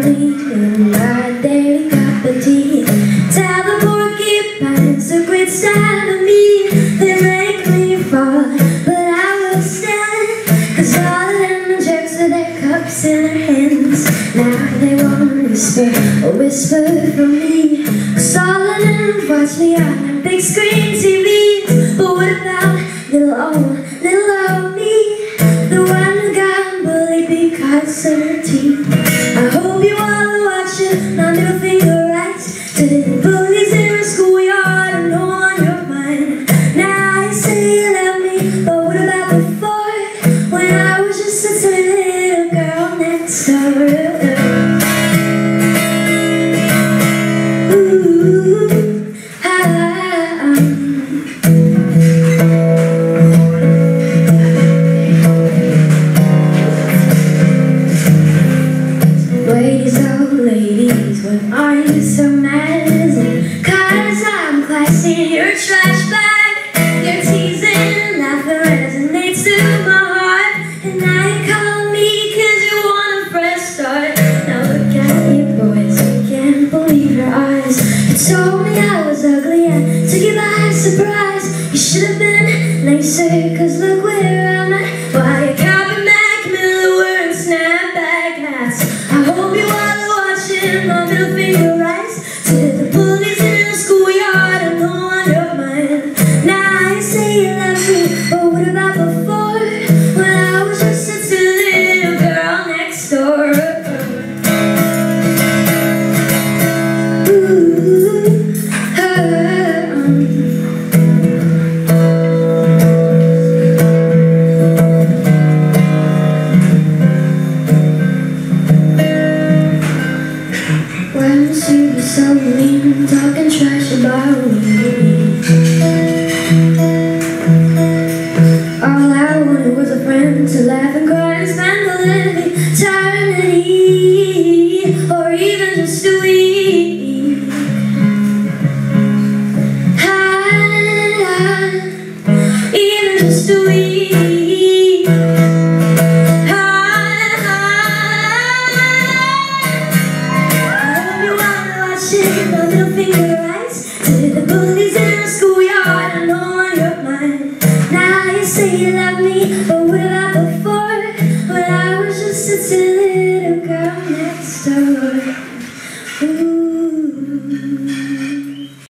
brandy in the daily cup of tea. Tell the porcupines a great side of me. They make me fall, but I will stand. Cause all the lemon jerks with their cups in their hands. Now they won't whisper or whisper from me. Cause all watch me on big screen TV. But what about little old, little old me? The one who got bullied because of her teeth. Are so mad? Cause I'm classy, you're trash bag. You're teasing, laughing resonates to my heart. And you call me cause you want a fresh start. Now look at you boys, I can't believe your eyes. You told me I was ugly and took you by surprise. You should have been nicer cause talking trash about me? All I wanted was a friend to laugh and cry and spend or even just a. my little finger To the bullies in the schoolyard I know on your mind. Now you say you love me But what before? When I was just a little girl next door. Ooh.